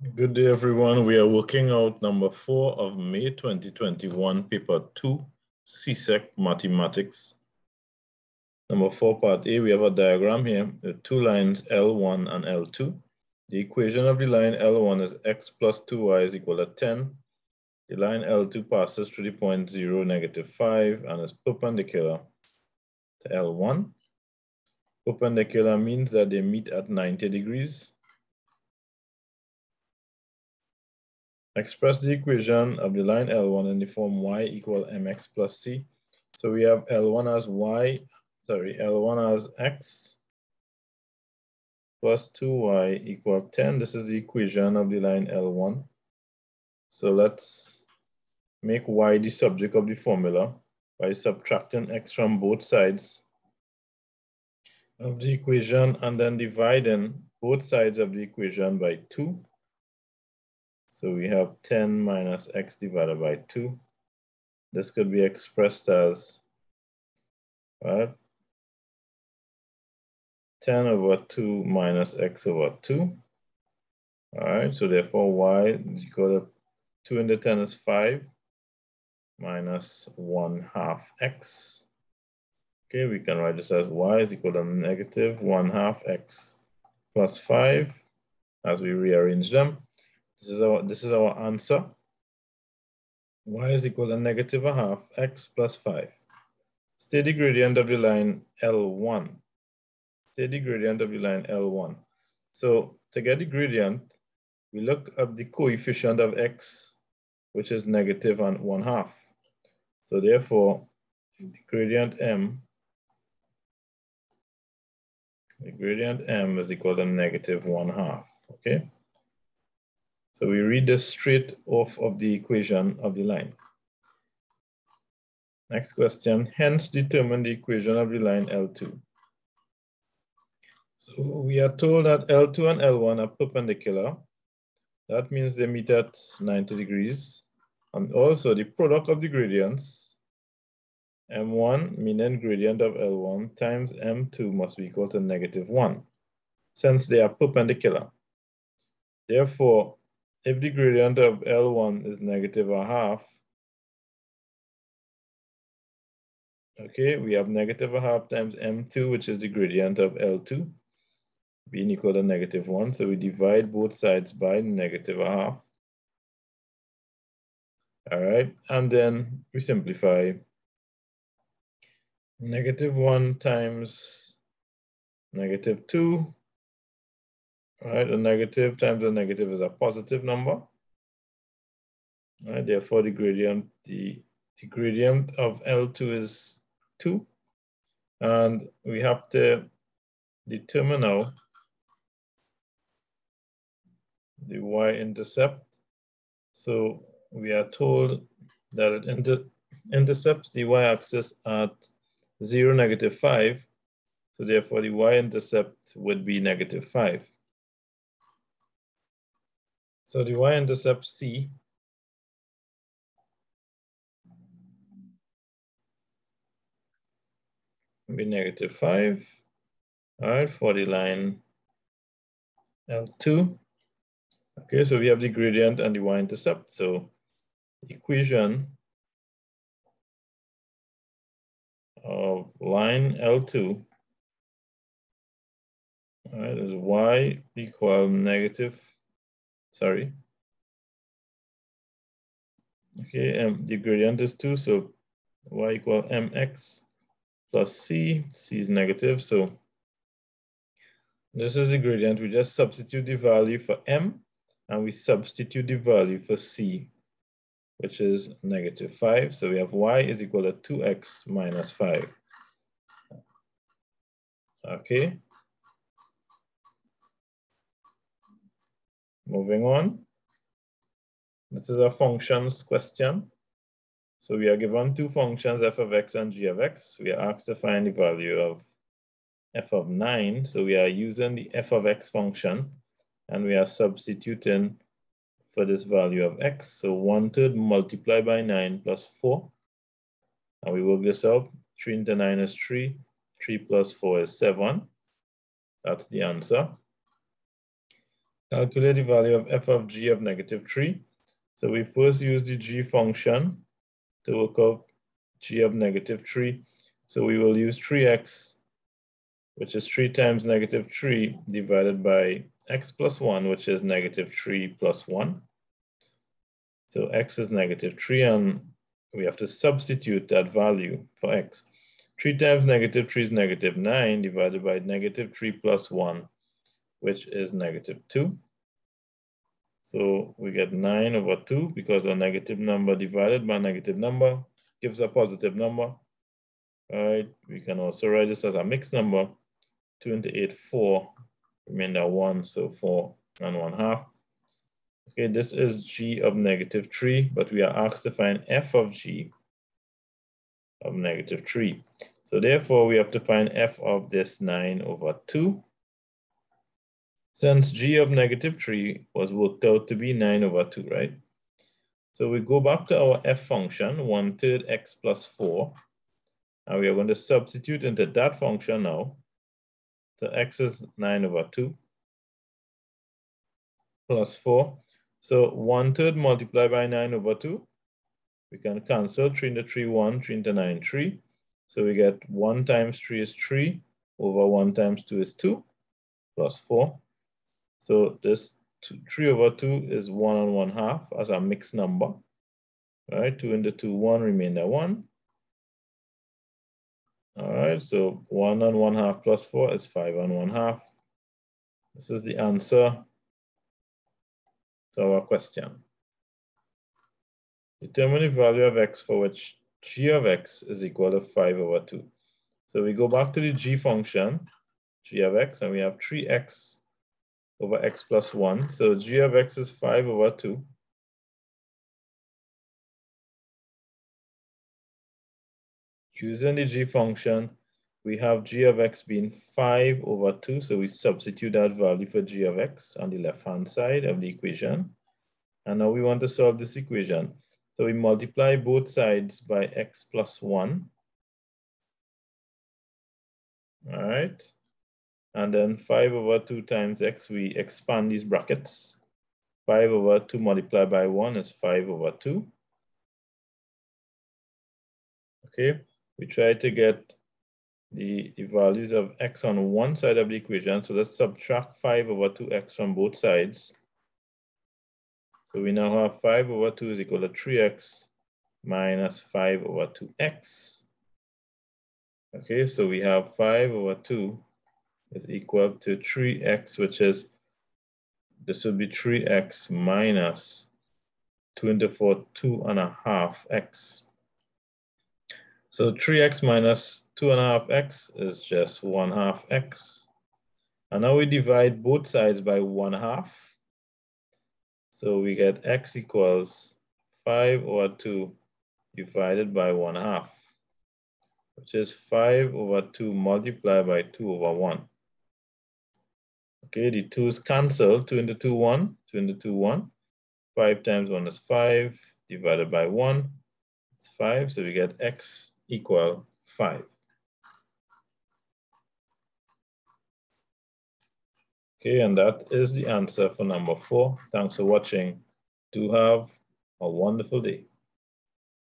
Good day, everyone. We are working out number four of May 2021, paper two, CSEC Mathematics. Number four, part A, we have a diagram here with two lines L1 and L2. The equation of the line L1 is x plus 2y is equal to 10. The line L2 passes through the point 0, negative 5 and is perpendicular to L1. Perpendicular means that they meet at 90 degrees Express the equation of the line L1 in the form y equal mx plus c. So we have L1 as y, sorry, L1 as x plus 2y equal 10. This is the equation of the line L1. So let's make y the subject of the formula by subtracting x from both sides of the equation and then dividing both sides of the equation by 2 so we have 10 minus x divided by 2. This could be expressed as what? 10 over 2 minus x over 2. All right, so therefore y is equal to 2 into 10 is 5 minus 1 half x. Okay, we can write this as y is equal to negative 1 half x plus 5 as we rearrange them. This is our this is our answer. y is equal to negative a half x plus 5. Steady gradient of the line L1. Steady gradient of the line L1. So to get the gradient, we look at the coefficient of x, which is negative and 1 half. So therefore, the gradient m, the gradient m is equal to negative 1 half, okay? So we read this straight off of the equation of the line. Next question, hence determine the equation of the line L2. So we are told that L2 and L1 are perpendicular. That means they meet at 90 degrees. And also the product of the gradients, M1 mean gradient of L1 times M2 must be equal to negative one, since they are perpendicular. Therefore, if the gradient of L1 is negative a half, okay, we have negative a half times M2, which is the gradient of L2, being equal to negative one. So we divide both sides by negative a half. All right, and then we simplify. Negative one times negative two Right, a negative times a negative is a positive number. Right, therefore the gradient, the, the gradient of L2 is two. And we have to determine now the y-intercept. So we are told that it inter intercepts the y-axis at zero, negative five. So therefore the y-intercept would be negative five. So the y-intercept C be negative 5, all right, for the line L2. Okay, so we have the gradient and the y-intercept. So equation of line L2 all right, is y equal negative sorry. Okay, um, the gradient is two, so y equal mx plus c, c is negative, so this is the gradient. We just substitute the value for m, and we substitute the value for c, which is negative 5. So we have y is equal to 2x minus 5. Okay. Moving on. This is a functions question. So we are given two functions, f of x and g of x. We are asked to find the value of f of 9. So we are using the f of x function and we are substituting for this value of x. So 1 third multiplied by 9 plus 4. And we work this out. 3 into 9 is 3. 3 plus 4 is 7. That's the answer. Calculate the value of f of g of negative 3. So we first use the g function to work out g of negative 3. So we will use 3x, which is 3 times negative 3 divided by x plus 1, which is negative 3 plus 1. So x is negative 3, and we have to substitute that value for x. 3 times negative 3 is negative 9 divided by negative 3 plus 1, which is negative 2. So we get 9 over 2 because a negative number divided by a negative number gives a positive number. Right, we can also write this as a mixed number. 2 into 8, 4, remainder 1, so 4 and 1 half. Okay, this is g of negative 3, but we are asked to find f of g of negative 3. So therefore, we have to find f of this 9 over 2. Since g of negative 3 was worked out to be 9 over 2, right? So we go back to our f function, 1 third x plus 4. And we are going to substitute into that function now. So x is 9 over 2 plus 4. So 1 third multiplied by 9 over 2. We can cancel 3 into 3, 1, 3 into 9, 3. So we get 1 times 3 is 3 over 1 times 2 is 2 plus 4. So this two, 3 over 2 is 1 and 1 half as a mixed number. All right, 2 into 2, 1, remainder 1. All right, so 1 and 1 half plus 4 is 5 and 1 half. This is the answer to our question. Determine the value of x for which g of x is equal to 5 over 2. So we go back to the g function, g of x, and we have 3x over x plus 1. So g of x is 5 over 2. Using the g function, we have g of x being 5 over 2. So we substitute that value for g of x on the left-hand side of the equation. And now we want to solve this equation. So we multiply both sides by x plus 1. All right. And then 5 over 2 times x, we expand these brackets. 5 over 2 multiplied by 1 is 5 over 2. Okay, we try to get the, the values of x on one side of the equation. So let's subtract 5 over 2x from both sides. So we now have 5 over 2 is equal to 3x minus 5 over 2x. Okay, so we have 5 over 2 is equal to 3x, which is, this would be 3x minus 2 into 4, 2 and a half x. So 3x minus 2 and a half x is just 1 half x. And now we divide both sides by 1 half. So we get x equals 5 over 2 divided by 1 half, which is 5 over 2 multiplied by 2 over 1. Okay, the 2's cancel, 2 into 2, 1, 2 into 2, 1. 5 times 1 is 5, divided by 1, it's 5, so we get x equal 5. Okay, and that is the answer for number four. Thanks for watching. Do have a wonderful day.